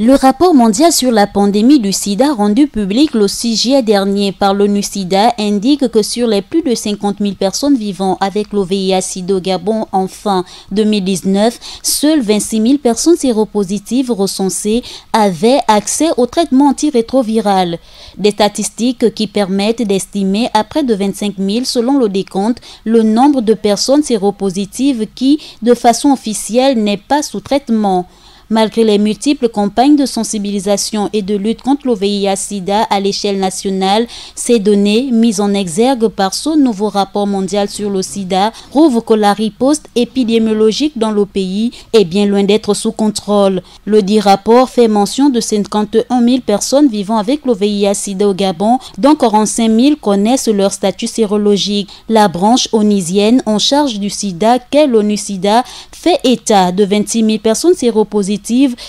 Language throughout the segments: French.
Le rapport mondial sur la pandémie du sida rendu public le 6 juillet dernier par l'ONU-SIDA indique que sur les plus de 50 000 personnes vivant avec le VIH-Sida au Gabon en fin 2019, seules 26 000 personnes séropositives recensées avaient accès au traitement antirétroviral. Des statistiques qui permettent d'estimer à près de 25 000 selon le décompte le nombre de personnes séropositives qui, de façon officielle, n'est pas sous traitement. Malgré les multiples campagnes de sensibilisation et de lutte contre le VIH-Sida à l'échelle nationale, ces données, mises en exergue par ce nouveau rapport mondial sur le sida, prouvent que la riposte épidémiologique dans le pays est bien loin d'être sous contrôle. Le dit rapport fait mention de 51 000 personnes vivant avec le VIH-Sida au Gabon, dont 45 000 connaissent leur statut sérologique. La branche onisienne en charge du sida, qu'est l'ONU-SIDA, fait état de 26 000 personnes séropositives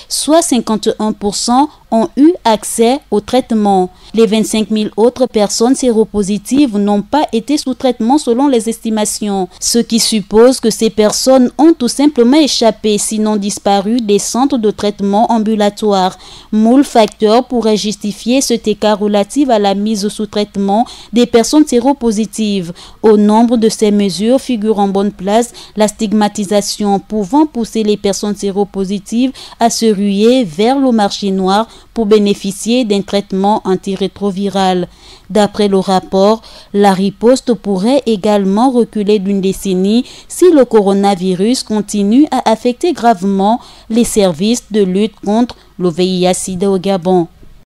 soit 51% ont eu accès au traitement. Les 25 000 autres personnes séropositives n'ont pas été sous traitement selon les estimations, ce qui suppose que ces personnes ont tout simplement échappé, sinon disparu, des centres de traitement ambulatoires. Moule facteur pourrait justifier cet écart relatif à la mise sous traitement des personnes séropositives. Au nombre de ces mesures figure en bonne place la stigmatisation pouvant pousser les personnes séropositives à se ruer vers le marché noir pour bénéficier d'un traitement antirétroviral. D'après le rapport, la riposte pourrait également reculer d'une décennie si le coronavirus continue à affecter gravement les services de lutte contre le au Gabon.